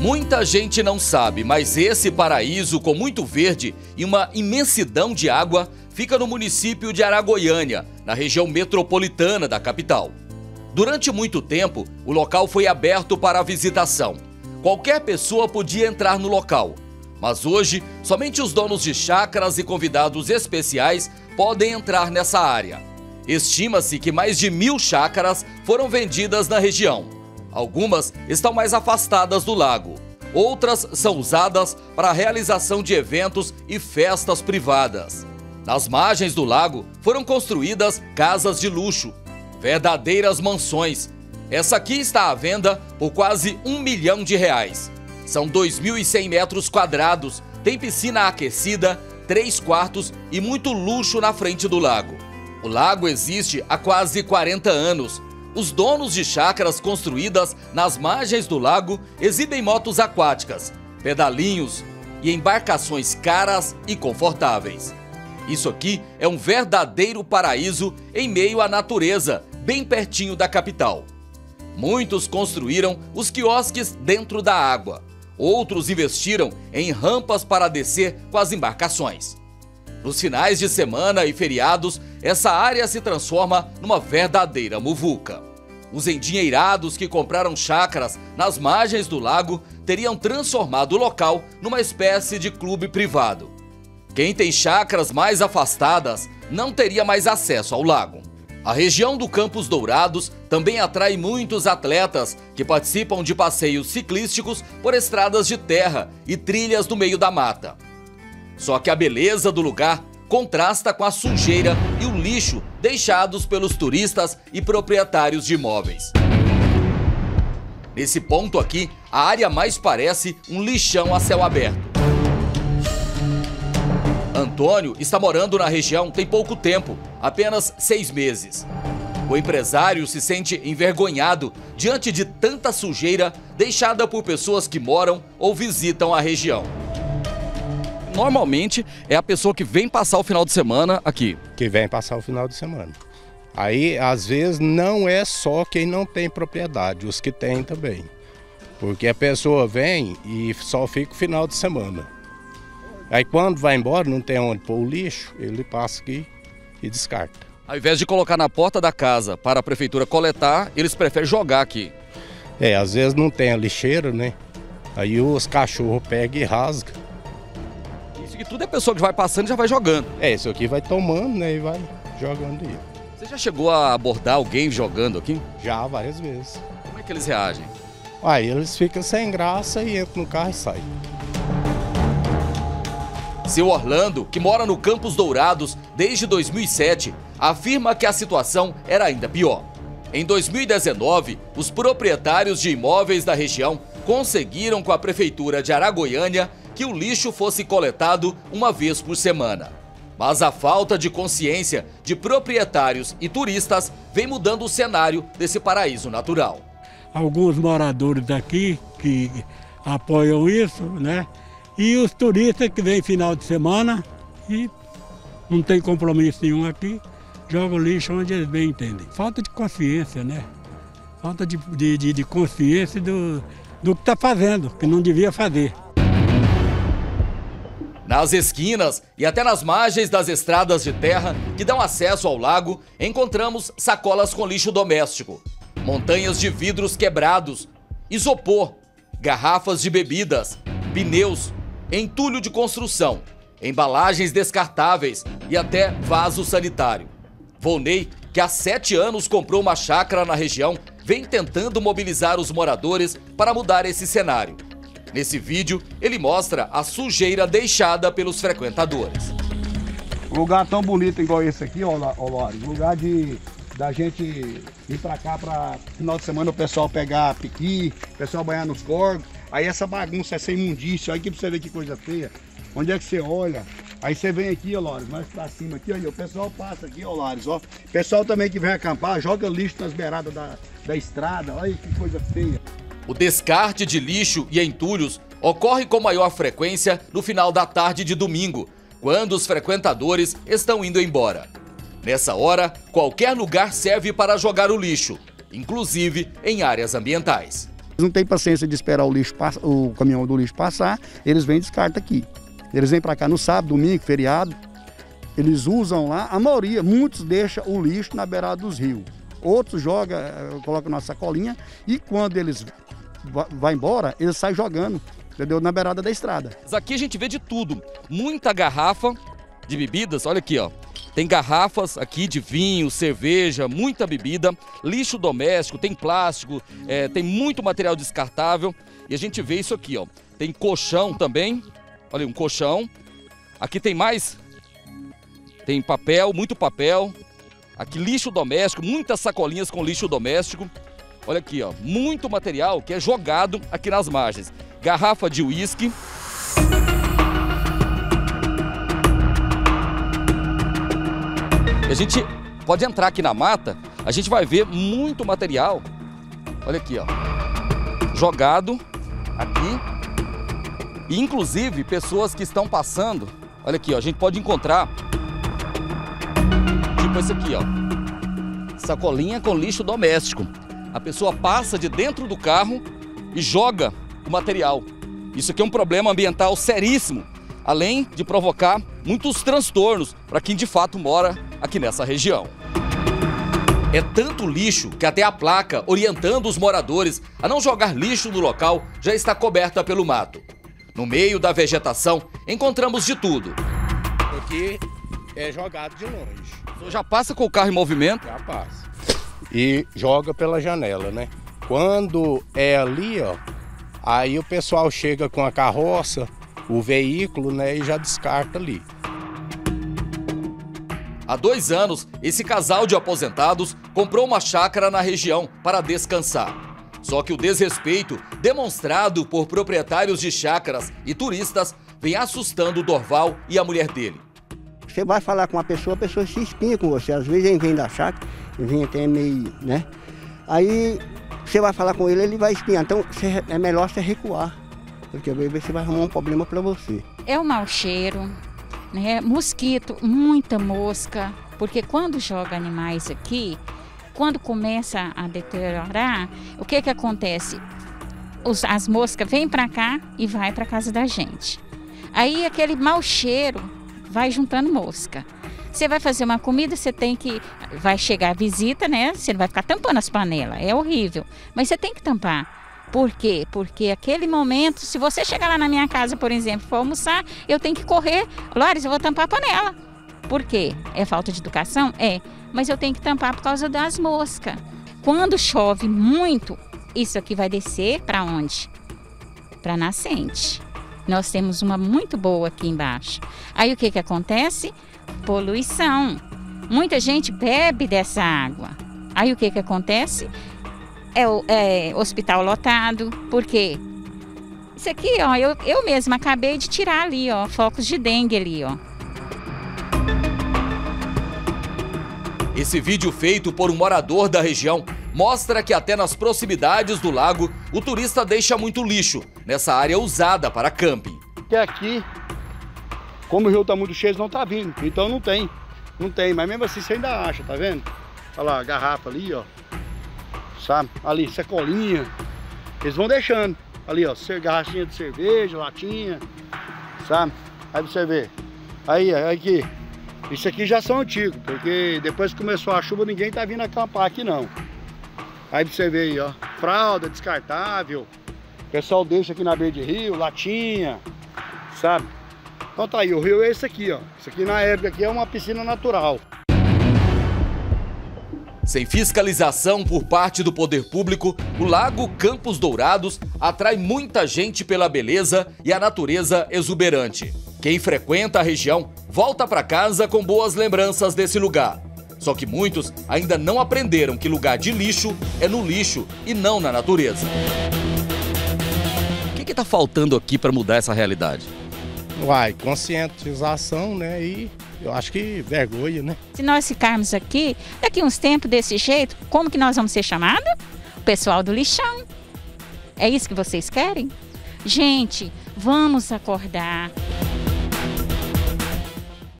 Muita gente não sabe, mas esse paraíso com muito verde e uma imensidão de água fica no município de Aragoiânia, na região metropolitana da capital. Durante muito tempo, o local foi aberto para visitação. Qualquer pessoa podia entrar no local, mas hoje somente os donos de chácaras e convidados especiais podem entrar nessa área. Estima-se que mais de mil chácaras foram vendidas na região. Algumas estão mais afastadas do lago. Outras são usadas para a realização de eventos e festas privadas. Nas margens do lago foram construídas casas de luxo, verdadeiras mansões. Essa aqui está à venda por quase um milhão de reais. São 2.100 metros quadrados, tem piscina aquecida, três quartos e muito luxo na frente do lago. O lago existe há quase 40 anos os donos de chácaras construídas nas margens do lago exibem motos aquáticas, pedalinhos e embarcações caras e confortáveis. Isso aqui é um verdadeiro paraíso em meio à natureza, bem pertinho da capital. Muitos construíram os quiosques dentro da água. Outros investiram em rampas para descer com as embarcações. Nos finais de semana e feriados, essa área se transforma numa verdadeira muvuca. Os endinheirados que compraram chácaras nas margens do lago teriam transformado o local numa espécie de clube privado. Quem tem chácaras mais afastadas não teria mais acesso ao lago. A região do Campos Dourados também atrai muitos atletas que participam de passeios ciclísticos por estradas de terra e trilhas no meio da mata. Só que a beleza do lugar contrasta com a sujeira e o lixo deixados pelos turistas e proprietários de imóveis. Nesse ponto aqui, a área mais parece um lixão a céu aberto. Antônio está morando na região tem pouco tempo, apenas seis meses. O empresário se sente envergonhado diante de tanta sujeira deixada por pessoas que moram ou visitam a região normalmente é a pessoa que vem passar o final de semana aqui. Que vem passar o final de semana. Aí, às vezes, não é só quem não tem propriedade, os que têm também. Porque a pessoa vem e só fica o final de semana. Aí, quando vai embora, não tem onde pôr o lixo, ele passa aqui e descarta. Ao invés de colocar na porta da casa para a prefeitura coletar, eles preferem jogar aqui. É, às vezes não tem a lixeira, né? Aí os cachorros pegam e rasgam que tudo é pessoa que vai passando e já vai jogando. É, isso aqui vai tomando, né, e vai jogando aí. Você já chegou a abordar alguém jogando aqui? Já, várias vezes. Como é que eles reagem? Aí eles ficam sem graça e entram no carro e saem. Seu Orlando, que mora no Campos Dourados desde 2007, afirma que a situação era ainda pior. Em 2019, os proprietários de imóveis da região conseguiram com a prefeitura de Aragoiânia que o lixo fosse coletado uma vez por semana. Mas a falta de consciência de proprietários e turistas vem mudando o cenário desse paraíso natural. Alguns moradores daqui que apoiam isso, né? E os turistas que vêm final de semana e não tem compromisso nenhum aqui, jogam lixo onde eles bem entendem. Falta de consciência, né? Falta de, de, de consciência do, do que está fazendo, que não devia fazer. Nas esquinas e até nas margens das estradas de terra que dão acesso ao lago, encontramos sacolas com lixo doméstico, montanhas de vidros quebrados, isopor, garrafas de bebidas, pneus, entulho de construção, embalagens descartáveis e até vaso sanitário. Volney, que há sete anos comprou uma chácara na região, vem tentando mobilizar os moradores para mudar esse cenário. Nesse vídeo, ele mostra a sujeira deixada pelos frequentadores. Um lugar tão bonito igual esse aqui, ó, ó lugar de da gente ir pra cá pra final de semana o pessoal pegar piqui, o pessoal banhar nos corgos. Aí essa bagunça, essa imundícia, aí que você ver que coisa feia. Onde é que você olha? Aí você vem aqui, ó, Lores, mais pra cima aqui, ó, o pessoal passa aqui, ó, Lores, ó. Pessoal também que vem acampar, joga lixo nas beiradas da, da estrada, olha que coisa feia. O descarte de lixo e entulhos ocorre com maior frequência no final da tarde de domingo, quando os frequentadores estão indo embora. Nessa hora, qualquer lugar serve para jogar o lixo, inclusive em áreas ambientais. Não tem paciência de esperar o, lixo, o caminhão do lixo passar, eles vêm e descartam aqui. Eles vêm para cá no sábado, domingo, feriado, eles usam lá, a maioria, muitos deixam o lixo na beirada dos rios. Outros jogam, eh, colocam na sacolinha e quando eles vão embora, eles saem jogando, entendeu? Na beirada da estrada. Aqui a gente vê de tudo. Muita garrafa de bebidas, olha aqui, ó. Tem garrafas aqui de vinho, cerveja, muita bebida, lixo doméstico, tem plástico, é, tem muito material descartável. E a gente vê isso aqui, ó. Tem colchão também. Olha, um colchão. Aqui tem mais tem papel, muito papel. Aqui lixo doméstico, muitas sacolinhas com lixo doméstico. Olha aqui, ó, muito material que é jogado aqui nas margens. Garrafa de uísque. A gente pode entrar aqui na mata, a gente vai ver muito material. Olha aqui, ó. Jogado aqui. E, inclusive, pessoas que estão passando. Olha aqui, ó, a gente pode encontrar tipo esse aqui, ó. Sacolinha com lixo doméstico. A pessoa passa de dentro do carro e joga o material. Isso aqui é um problema ambiental seríssimo, além de provocar muitos transtornos para quem de fato mora aqui nessa região. É tanto lixo que até a placa orientando os moradores a não jogar lixo no local já está coberta pelo mato. No meio da vegetação, encontramos de tudo. Aqui é jogado de longe. Já passa com o carro em movimento? Já passa. E joga pela janela, né? Quando é ali, ó, aí o pessoal chega com a carroça, o veículo, né, e já descarta ali. Há dois anos, esse casal de aposentados comprou uma chácara na região para descansar. Só que o desrespeito demonstrado por proprietários de chácaras e turistas vem assustando o Dorval e a mulher dele. Você vai falar com uma pessoa, a pessoa se espinha com você. Às vezes ele vem da chácara, vem até meio, né? Aí você vai falar com ele, ele vai espinhar. Então é melhor você recuar, porque você vai arrumar um problema para você. É o mau cheiro, né? Mosquito, muita mosca, porque quando joga animais aqui, quando começa a deteriorar, o que que acontece? Os, as moscas vêm para cá e vai para casa da gente. Aí aquele mau cheiro vai juntando mosca. Você vai fazer uma comida, você tem que. Vai chegar a visita, né? Você não vai ficar tampando as panelas. É horrível. Mas você tem que tampar. Por quê? Porque aquele momento, se você chegar lá na minha casa, por exemplo, for almoçar, eu tenho que correr. Lores, eu vou tampar a panela. Por quê? É falta de educação? É. Mas eu tenho que tampar por causa das moscas. Quando chove muito, isso aqui vai descer para onde? Para nascente. Nós temos uma muito boa aqui embaixo. Aí o que, que acontece? Poluição. Muita gente bebe dessa água. Aí o que, que acontece? É é, hospital lotado. Por quê? Isso aqui, ó, eu, eu mesma acabei de tirar ali, ó, focos de dengue ali, ó. Esse vídeo feito por um morador da região mostra que até nas proximidades do lago o turista deixa muito lixo nessa área usada para camping. Até aqui, como o rio está muito cheio, não está vindo, então não tem, não tem, mas mesmo assim você ainda acha, tá vendo? Olha lá, a garrafa ali, ó, sabe? Ali, sacolinha, eles vão deixando, ali ó, garrafinha de cerveja, latinha, sabe? Aí você vê, aí, aqui, isso aqui já são antigos, porque depois que começou a chuva ninguém tá vindo acampar aqui não. Aí você vê aí, ó, fralda descartável. O pessoal deixa aqui na beira de rio, latinha, sabe? Então tá aí, o rio é esse aqui, ó. Isso aqui na época aqui é uma piscina natural. Sem fiscalização por parte do poder público, o Lago Campos Dourados atrai muita gente pela beleza e a natureza exuberante. Quem frequenta a região volta para casa com boas lembranças desse lugar. Só que muitos ainda não aprenderam que lugar de lixo é no lixo e não na natureza. O que está faltando aqui para mudar essa realidade? Uai, conscientização, né? E eu acho que vergonha, né? Se nós ficarmos aqui, daqui uns tempos desse jeito, como que nós vamos ser chamados? O pessoal do lixão. É isso que vocês querem? Gente, vamos acordar.